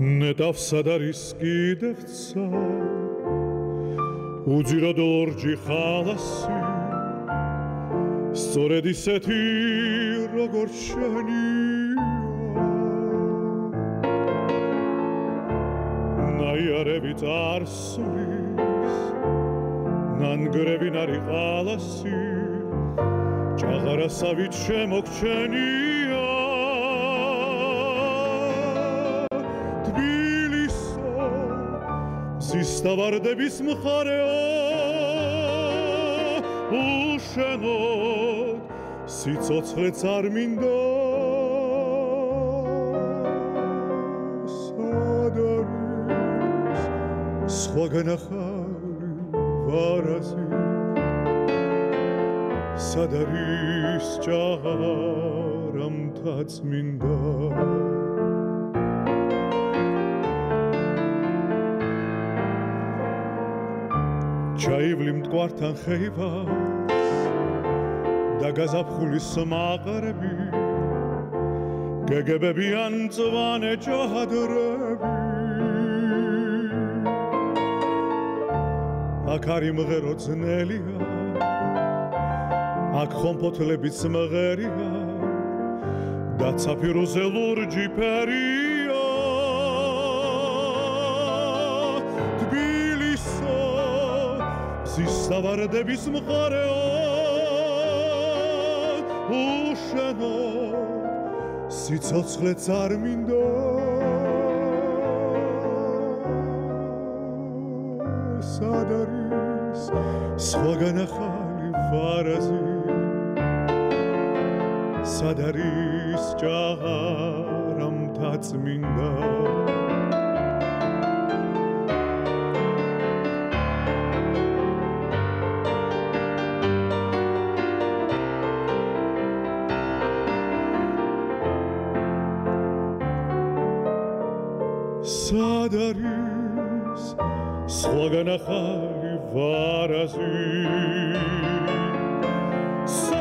ნეტავსა და რის კიდევცა უძირო დორჯი ხალასი. სწორედ ისეთი როგორ შენია. ნაიარებით არსulis ნანგრევი ნარი ხალასი. ჭაღარასავით შემოგჩენია სისთავარდების მხარეო უშენოდ სიცოცხლეც არ მინდა. სადარის სხვაგან ახალი ვარასი სადარის ჭარამთაც მინდა ჩაივლი მტკვართან ხეივა და გაზაფხულის მაყრები გეგებები ან წვანე ჯადრები აქ არის მღერო ძნელია აქ ხომფოთლებიც მღერია და ცაფიროზე ლურჯი ფერია სისავარდების მხარეო უშენო სიცოცხლეც არ მინდო სადარის სხვაგან ახალი ფარაზი სადარის Sadaris Sloganahari Varazi Sadaris